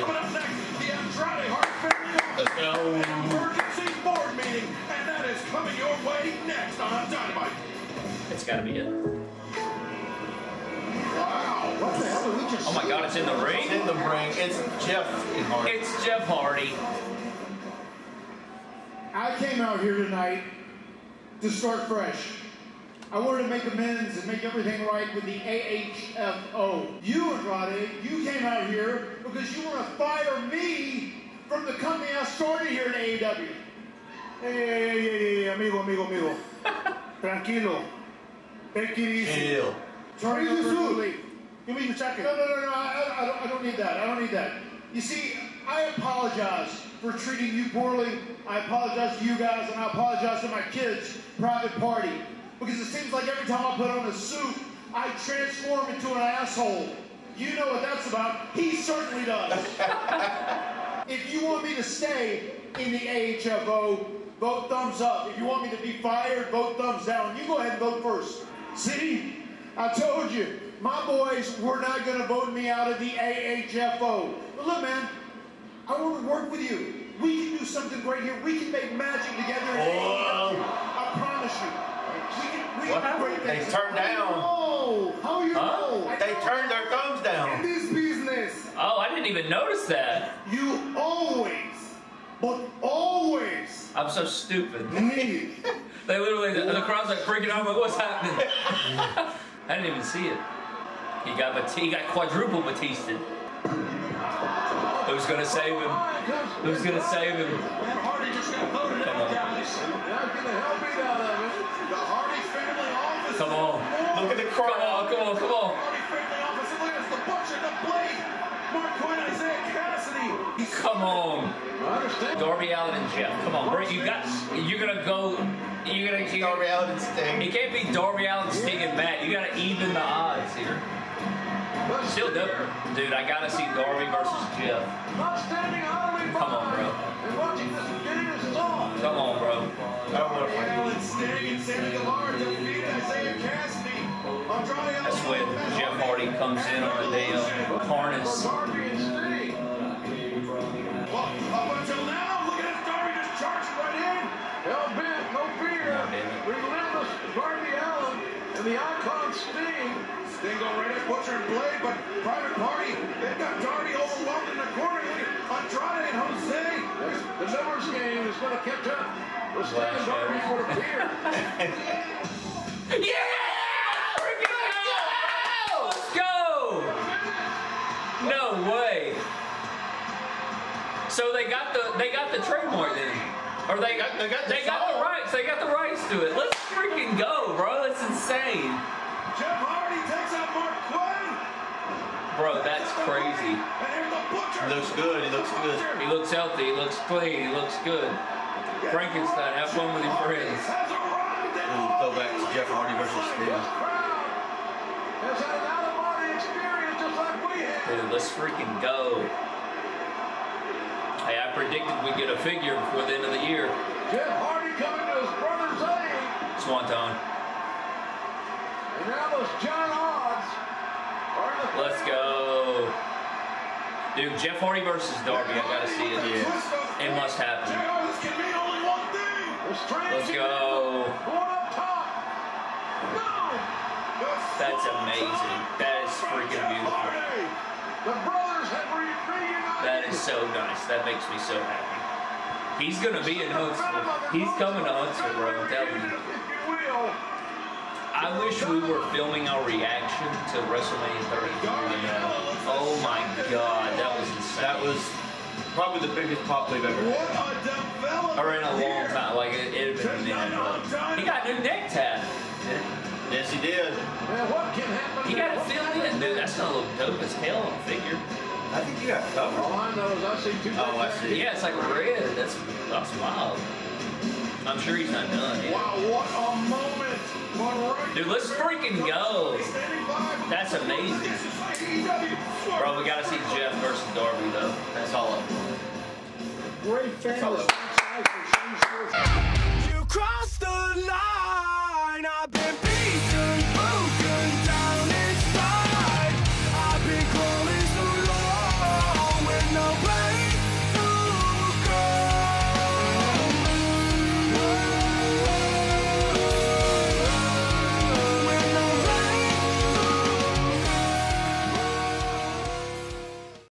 Coming up next, the Andrade Hartfield Emergency Board Meeting, and that is coming your way next on Dynamite. It's got to be it. Wow! What the hell did we just? Oh my God! It's in the ring. It's in the ring. It's Jeff Hardy. It's Jeff Hardy. I came out here tonight to start fresh. I wanted to make amends and make everything right with the AHFO. You, Andrade, you came out here because you want to fire me from the company I started here in AEW. Hey, hey, hey, hey, hey, amigo, amigo, amigo. Tranquilo. Take it easy. Chill. Turn it over. Give me the second. No, no, no, no. I, I, don't, I don't need that. I don't need that. You see, I apologize for treating you poorly. I apologize to you guys, and I apologize to my kids' private party. Because it seems like every time I put on a suit, I transform into an asshole. You know what that's about. He certainly does. if you want me to stay in the AHFO, vote thumbs up. If you want me to be fired, vote thumbs down. You go ahead and vote first. See? I told you, my boys were not going to vote me out of the AHFO. But look, man, I want to work with you. We can do something great here. We can make magic together. in Whoa. AEW. I promise you. We can, we What can do great They things. turned down. Oh, how you Huh? know? They turned their thumbs In down. this business, Oh, I didn't even notice that. you always, but always I'm so stupid. need They literally, the, the crowd's like freaking out. I'm like, what's happening? I didn't even see it. He got Bat- he got quadruple Batista. Who's gonna save him? Who's gonna save him? Hardy just got voted Come out, on. guys. The Hardy family office. Come on. Look at the crowd. Come on, come on, come on. Come on. Darby Allin and Jeff. Come on, bro. You got. You're gonna go. You're gonna. You Darby Allin and It can't be Darby Allin, Sting, and Matt. You gotta even the odds here. Still dope. Dude, I gotta see Darby versus Jeff. Come on, bro. Come on, bro. I don't want to. Allin Sting and Sammy Guevara defeated Isiah Kassidy. That's when Jeff Hardy comes in on a damn harness. Well, the icon Sting. Sting going right at Butcher and Blade, but Private Party, they've got Darby overwhelmed in the corner. Andrade and Jose. That's, the numbers game is going to catch up. The Sting and Darby would appear. Yeah! Let's go! No way. So they got the they got the trademark then, or they got They got the they got the rights. They got the rights to it. Let's freaking go, bro. That's insane, Jeff Hardy takes out Marq Quen. bro. That's crazy. And here's the Butcher. He looks good. He looks good. He looks healthy. He looks clean. He looks good. Frankenstein, have fun with your friends. Has arrived Ooh, go back to Jeff Hardy versus Sting. Has had an out-of-body experience just like we had. Dude, let's freaking go. Predicted we'd get a figure before the end of the year. Jeff Hardy coming to his brother's aid. Swanton. And now those John odds are in the Let's go. Dude, Jeff Hardy versus Darby, I gotta see it. Yeah. It must happen. This can mean only one thing. Let's go. One up top. Boom. That's amazing. That is freaking beautiful. The brothers have re- reunited. That is so nice. That makes me so happy. He's gonna be in Huntsville. He's coming to Huntsville, bro. I'm telling you. If you will. I wish we were filming our reaction to WrestleMania 33 now. Oh my god, that was insane. That was probably the biggest pop we've ever What had. a development. or in a long time. Like it, it'd been a minute. But he got a new neck tat. Yes, he did. Now what can happen? He got it What filled in, dude. That's gonna look dope as hell on a figure. I think you got covered. All I know is I see two. Oh, I see. Yeah, it's like red. That's that's wild. I'm sure he's not done yet. Wow, what a moment. Right Dude, let's freaking go. That's amazing. This is like AEW. Bro, we gotta see Jeff versus Darby though. That's all. I- great fan